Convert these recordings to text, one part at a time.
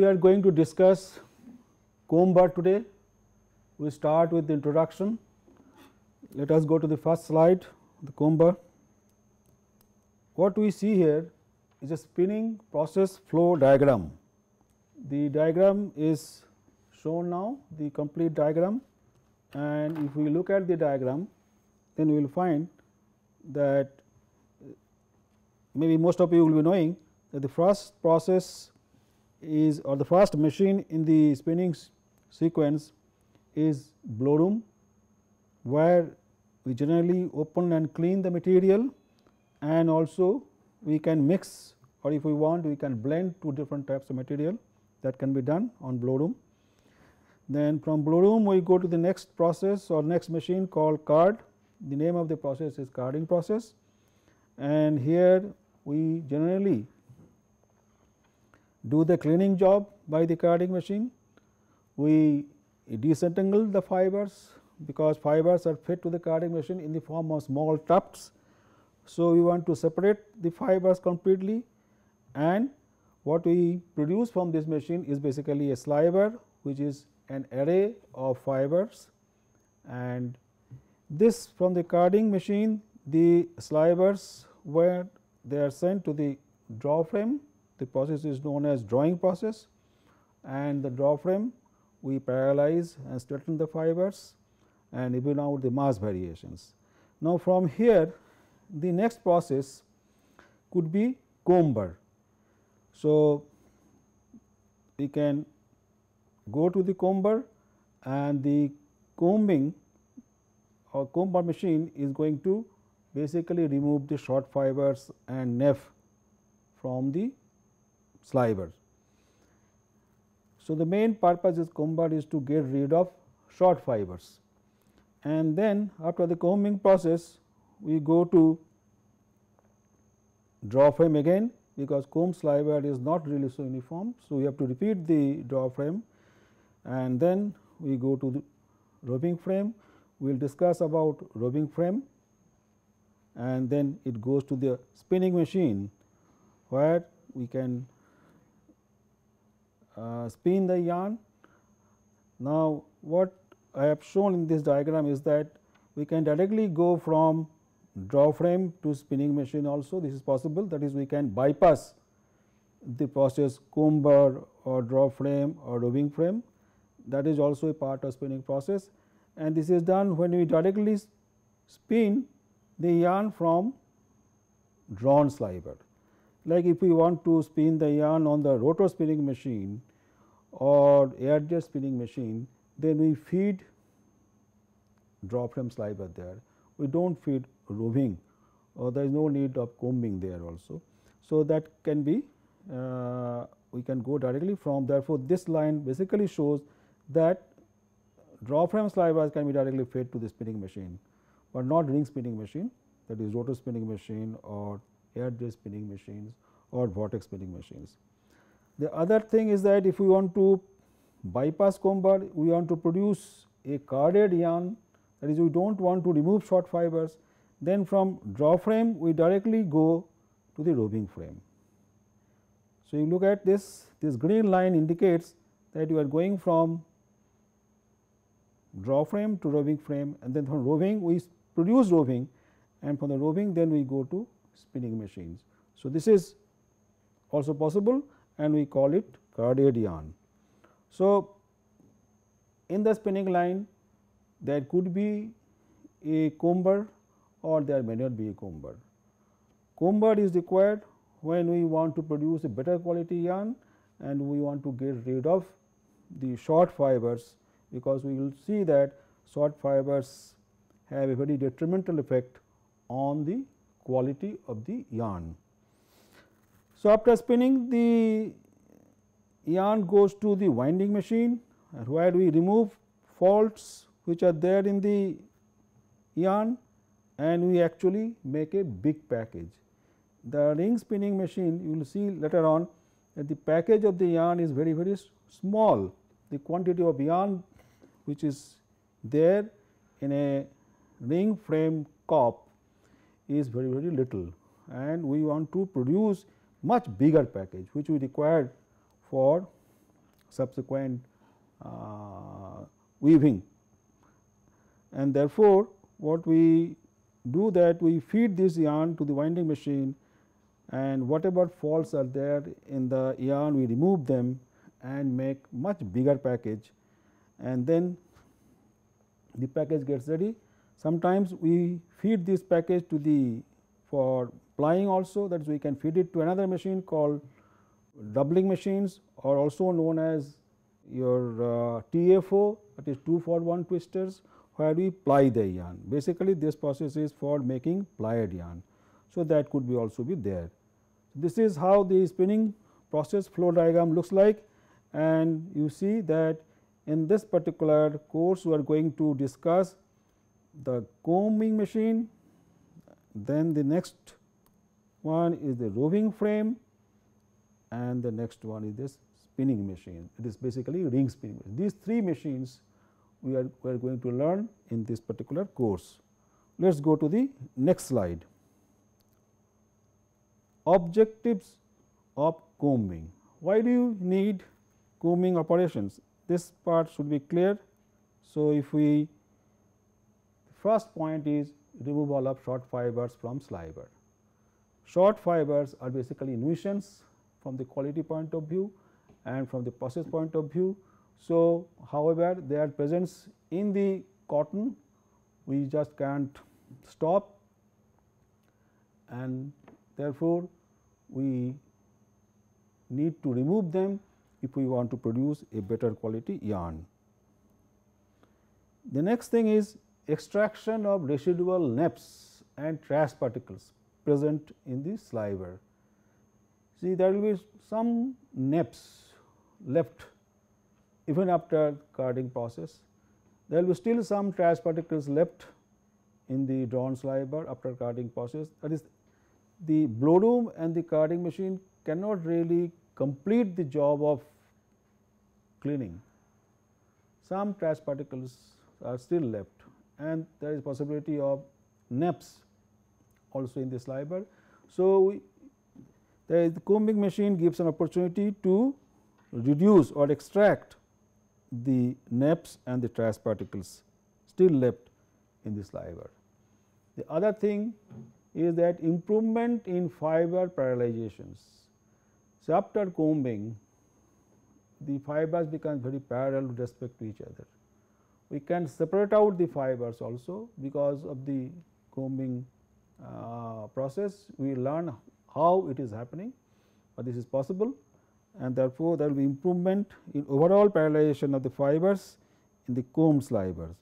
We are going to discuss comb today. We start with the introduction. Let us go to the first slide the comb. What we see here is a spinning process flow diagram. The diagram is shown now the complete diagram and if we look at the diagram then we will find that maybe most of you will be knowing that the first process is or the first machine in the spinning sequence is blow room where we generally open and clean the material and also we can mix or if we want we can blend two different types of material that can be done on blow room. Then from blow room we go to the next process or next machine called card. The name of the process is carding process and here we generally do the cleaning job by the carding machine. We disentangle the fibers because fibers are fed to the carding machine in the form of small tufts. So, we want to separate the fibers completely and what we produce from this machine is basically a sliver which is an array of fibers and this from the carding machine the slivers where they are sent to the draw frame the process is known as drawing process and the draw frame we parallelize and straighten the fibers and even out the mass variations. Now, from here the next process could be comber. So, we can go to the comber and the combing or comber machine is going to basically remove the short fibers and neps from the sliver. So, the main purpose is comber is to get rid of short fibers and then after the combing process we go to draw frame again because comb sliver is not really so uniform. So, we have to repeat the draw frame and then we go to the roving frame. We will discuss about roving frame and then it goes to the spinning machine where we can Uh, spin the yarn. Now, what I have shown in this diagram is that we can directly go from draw frame to spinning machine also this is possible that is we can bypass the process comb or draw frame or roving frame that is also a part of spinning process and this is done when we directly spin the yarn from drawn sliver. Like if we want to spin the yarn on the rotor spinning machine or air jet spinning machine, then we feed draw frame sliver there. We do not feed roving or there is no need of combing there also. So, that can be uh, we can go directly from therefore, this line basically shows that draw frame slivers can be directly fed to the spinning machine, but not ring spinning machine that is rotor spinning machine or air jet spinning machines or vortex spinning machines. The other thing is that if we want to bypass comb we want to produce a carded yarn that is we do not want to remove short fibers, then from draw frame we directly go to the roving frame. So, you look at this, this green line indicates that you are going from draw frame to roving frame and then from roving we produce roving and from the roving then we go to spinning machines. So, this is also possible and we call it carded yarn. So, in the spinning line there could be a comber or there may not be a comber. Comb bar is required when we want to produce a better quality yarn and we want to get rid of the short fibers because we will see that short fibers have a very detrimental effect on the quality of the yarn. So, after spinning the yarn goes to the winding machine where we remove faults which are there in the yarn and we actually make a big package. The ring spinning machine you will see later on that the package of the yarn is very very small. The quantity of yarn which is there in a ring frame cop is very very little and we want to produce much bigger package which we require for subsequent uh, weaving. And therefore, what we do that we feed this yarn to the winding machine and whatever faults are there in the yarn we remove them and make much bigger package and then the package gets ready. Sometimes we feed this package to the for plying also that we can feed it to another machine called doubling machines or also known as your uh, TFO that is 2 for 1 twisters where we ply the yarn. Basically, this process is for making plied yarn. So, that could be also be there. This is how the spinning process flow diagram looks like and you see that in this particular course we are going to discuss the combing machine, then the next one is the roving frame and the next one is this spinning machine. It is basically ring spinning. Machine. These three machines we are, we are going to learn in this particular course. Let us go to the next slide. Objectives of combing. Why do you need combing operations? This part should be clear. So, if we first point is removal of short fibers from sliver. Short fibers are basically nuisance from the quality point of view and from the process point of view. So, however, their presence in the cotton we just can't stop and therefore, we need to remove them if we want to produce a better quality yarn. The next thing is extraction of residual neps and trash particles present in the sliver. See there will be some neps left even after carding process. There will be still some trash particles left in the drawn sliver after carding process that is the blow room and the carding machine cannot really complete the job of cleaning. Some trash particles are still left and there is possibility of neps also in the sliver. So, we, the combing machine gives an opportunity to reduce or extract the neps and the trash particles still left in the sliver. The other thing is that improvement in fiber parallelizations. So, after combing the fibers become very parallel with respect to each other. We can separate out the fibers also because of the combing uh, process we learn how it is happening, but this is possible and therefore, there will be improvement in overall parallelization of the fibers in the comb slivers.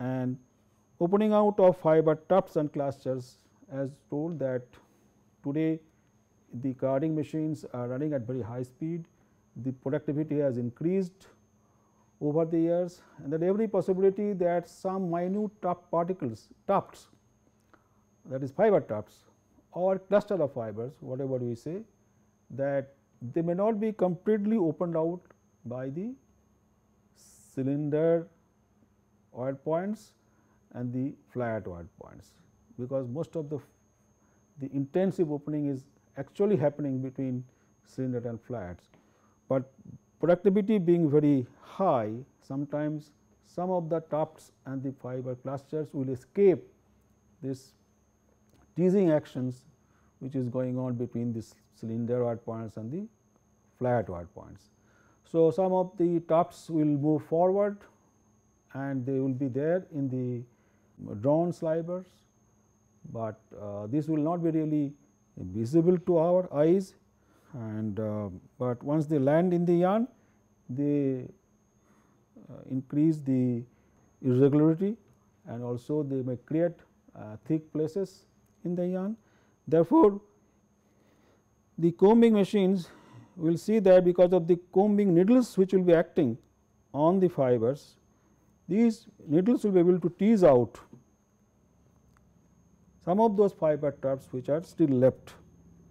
And opening out of fiber tufts and clusters as told that today the carding machines are running at very high speed, the productivity has increased over the years and that every possibility that some minute tuft particles tufts that is fiber tufts or cluster of fibers whatever we say that they may not be completely opened out by the cylinder wire points and the flat wire points, because most of the the intensive opening is actually happening between cylinder and flats, but productivity being very high sometimes some of the tufts and the fiber clusters will escape this teasing actions which is going on between this cylinder wire points and the flat wire points. So, some of the tops will move forward and they will be there in the drawn slivers, but uh, this will not be really visible to our eyes and uh, but once they land in the yarn they uh, increase the irregularity and also they may create uh, thick places in the yarn. Therefore, the combing machines will see that because of the combing needles which will be acting on the fibers, these needles will be able to tease out some of those fiber tufts which are still left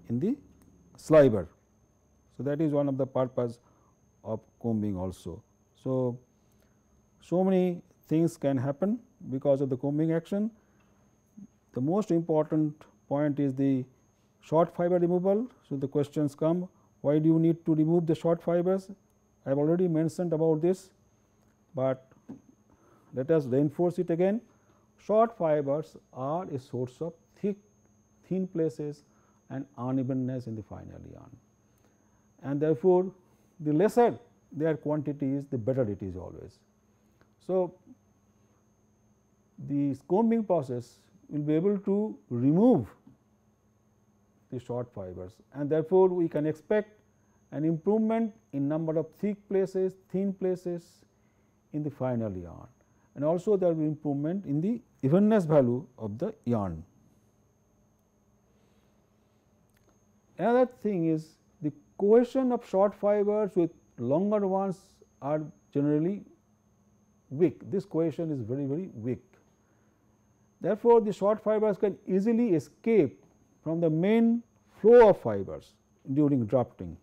in the sliver. So, that is one of the purpose of combing also. So, so many things can happen because of the combing action. The most important point is the short fiber removal. So, the questions come why do you need to remove the short fibers? I have already mentioned about this, but let us reinforce it again. Short fibers are a source of thick thin places and unevenness in the final yarn and therefore, the lesser their quantity is the better it is always. So, the combing process will be able to remove the short fibers and therefore, we can expect an improvement in number of thick places, thin places in the final yarn and also there will be improvement in the evenness value of the yarn. Another thing is the cohesion of short fibers with longer ones are generally weak. This cohesion is very very weak. Therefore, the short fibers can easily escape from the main flow of fibers during drafting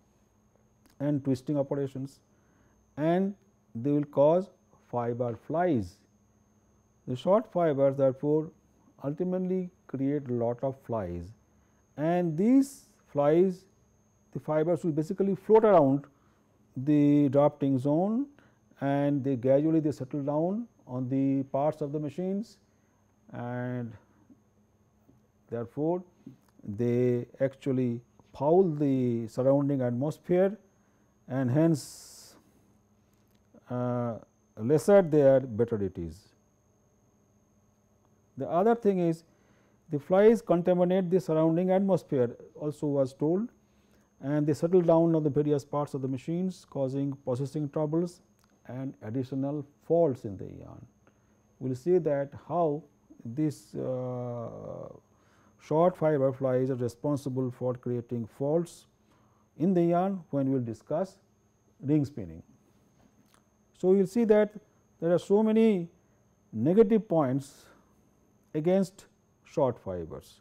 and twisting operations and they will cause fiber flies. The short fibers therefore, ultimately create a lot of flies and these flies the fibers will basically float around the drafting zone and they gradually they settle down on the parts of the machines and therefore, they actually foul the surrounding atmosphere and hence uh, lesser they are better it is. The other thing is the flies contaminate the surrounding atmosphere also was told and they settle down on the various parts of the machines causing processing troubles and additional faults in the yarn. We will see that how this uh, short fiber flies are responsible for creating faults in the yarn when we will discuss ring spinning. So, you will see that there are so many negative points against short fibers.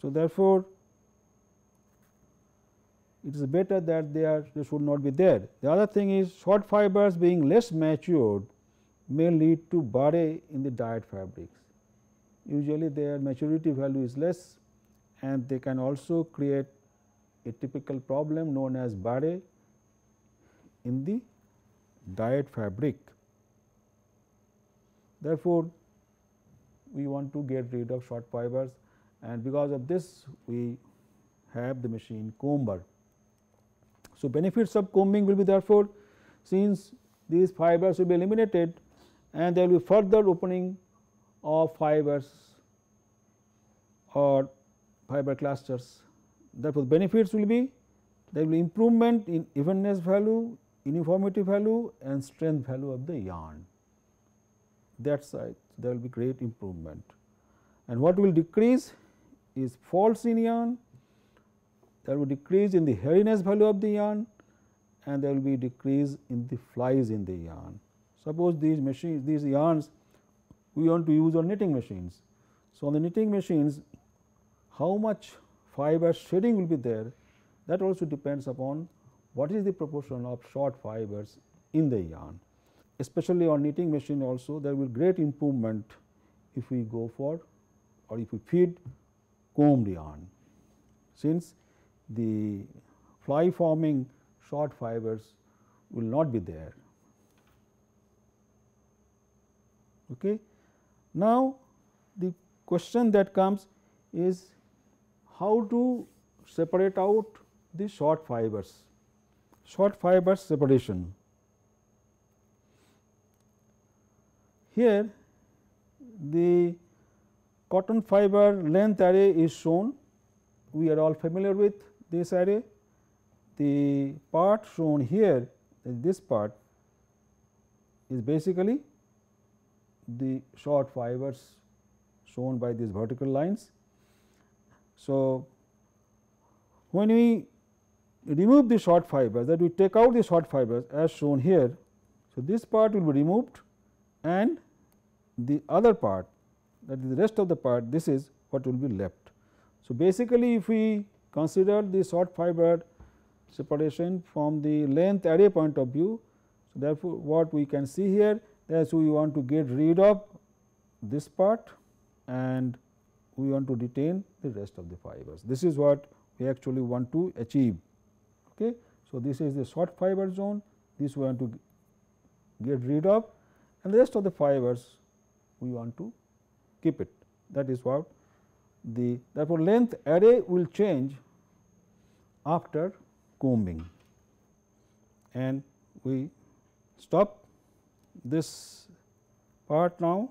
So, therefore, it is better that they are they should not be there. The other thing is short fibers being less matured may lead to barre in the dyed fabrics. Usually their maturity value is less and they can also create a typical problem known as barre in the dyed fabric. Therefore, we want to get rid of short fibers and because of this we have the machine comber. So, benefits of combing will be therefore, since these fibers will be eliminated and there will be further opening of fibers or fiber clusters. Therefore, benefits will be there will be improvement in evenness value, uniformity value and strength value of the yarn. That side there will be great improvement. And what will decrease is faults in yarn there will decrease in the hairiness value of the yarn and there will be decrease in the flies in the yarn. Suppose these machines these yarns we want to use on knitting machines. So, on the knitting machines how much fiber shedding will be there that also depends upon what is the proportion of short fibers in the yarn. Especially on knitting machine also there will great improvement if we go for or if we feed combed yarn since the fly forming short fibers will not be there. Okay. Now, the question that comes is how to separate out the short fibers, short fibers separation. Here the cotton fiber length array is shown, we are all familiar with this array the part shown here this part is basically the short fibers shown by these vertical lines. So, when we remove the short fibers that we take out the short fibers as shown here. So, this part will be removed and the other part that is the rest of the part this is what will be left. So, basically if we consider the short fiber separation from the length array point of view. So, therefore, what we can see here that is we want to get rid of this part and we want to retain the rest of the fibers. This is what we actually want to achieve. Okay. So, this is the short fiber zone, this we want to get rid of and the rest of the fibers we want to keep it. That is what the therefore, length array will change after combing and we stop this part now.